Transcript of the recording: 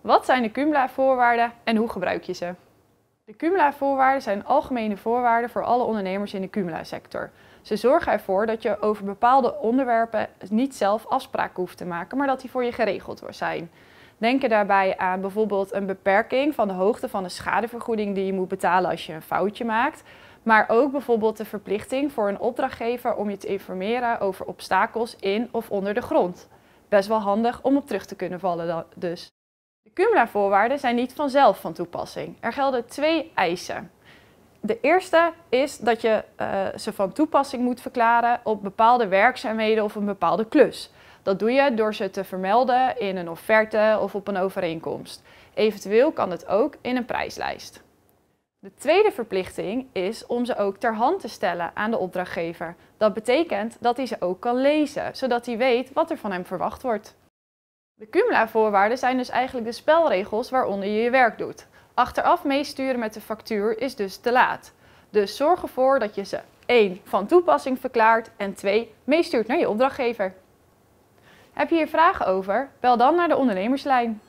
Wat zijn de Cumula-voorwaarden en hoe gebruik je ze? De Cumula-voorwaarden zijn algemene voorwaarden voor alle ondernemers in de Cumula-sector. Ze zorgen ervoor dat je over bepaalde onderwerpen niet zelf afspraken hoeft te maken, maar dat die voor je geregeld zijn. Denk er daarbij aan bijvoorbeeld een beperking van de hoogte van de schadevergoeding die je moet betalen als je een foutje maakt. Maar ook bijvoorbeeld de verplichting voor een opdrachtgever om je te informeren over obstakels in of onder de grond. Best wel handig om op terug te kunnen vallen dus. De Cumula-voorwaarden zijn niet vanzelf van toepassing. Er gelden twee eisen. De eerste is dat je uh, ze van toepassing moet verklaren op bepaalde werkzaamheden of een bepaalde klus. Dat doe je door ze te vermelden in een offerte of op een overeenkomst. Eventueel kan het ook in een prijslijst. De tweede verplichting is om ze ook ter hand te stellen aan de opdrachtgever. Dat betekent dat hij ze ook kan lezen, zodat hij weet wat er van hem verwacht wordt. De Cumula-voorwaarden zijn dus eigenlijk de spelregels waaronder je je werk doet. Achteraf meesturen met de factuur is dus te laat. Dus zorg ervoor dat je ze 1. van toepassing verklaart en 2. meestuurt naar je opdrachtgever. Heb je hier vragen over? Bel dan naar de ondernemerslijn.